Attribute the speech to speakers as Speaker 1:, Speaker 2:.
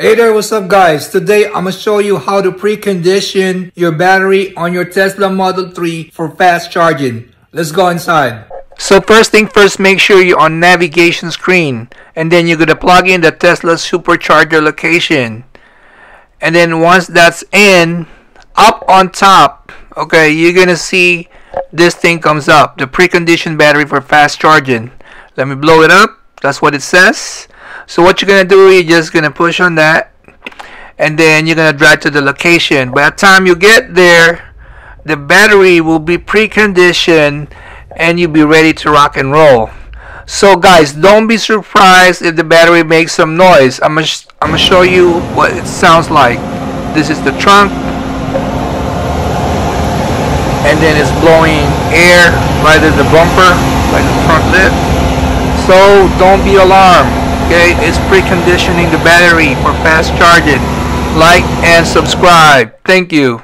Speaker 1: Hey there, what's up guys? Today I'm gonna show you how to precondition your battery on your Tesla Model 3 for fast charging. Let's go inside. So first thing first, make sure you're on navigation screen and then you're gonna plug in the Tesla supercharger location. And then once that's in, up on top, okay, you're gonna see this thing comes up, the preconditioned battery for fast charging. Let me blow it up. That's what it says. So what you're gonna do, you're just gonna push on that, and then you're gonna drag to the location. By the time you get there, the battery will be preconditioned, and you'll be ready to rock and roll. So guys, don't be surprised if the battery makes some noise. I'm I'm gonna show you what it sounds like. This is the trunk, and then it's blowing air right at the bumper, right the front lip. So don't be alarmed okay? It's preconditioning the battery for fast charging. Like and subscribe. Thank you